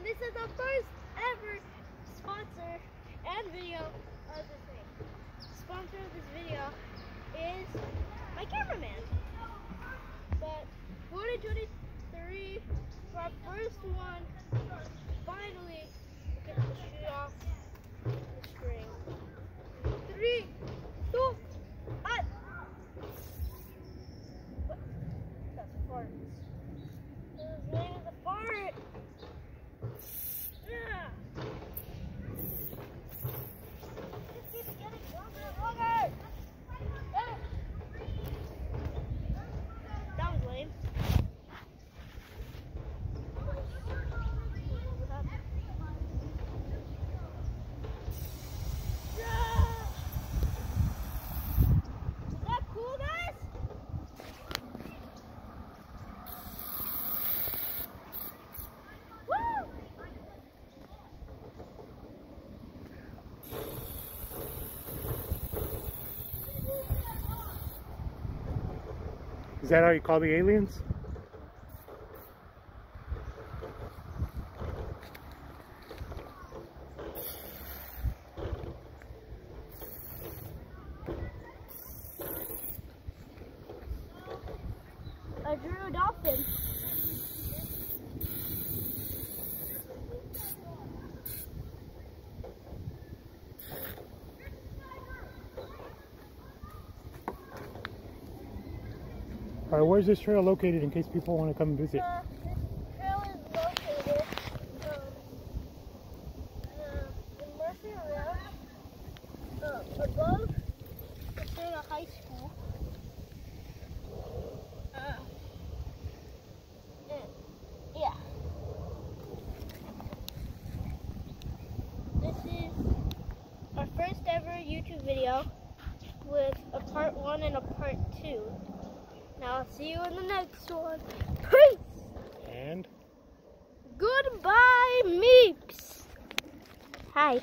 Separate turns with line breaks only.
And this is the first ever sponsor and video of this thing. Sponsor of this video is my cameraman. But 2023, our first one, finally get the shoot off the string. Three, two, one. What? That's farts. This lane is a fart. Yeah. This keeps getting longer and longer. Yeah. That was lame. Yeah. Is that cool, guys? Woo!
Is that how you call the aliens?
I drew a dolphin.
All right, where's this trail located in case people want to come visit?
Uh, trail is located um, uh, above the High School. Uh, and, yeah. This is our first ever YouTube video with a part one and a part two. Now I'll see you in the next one. Peace!
And
Goodbye, Meeps. Hi.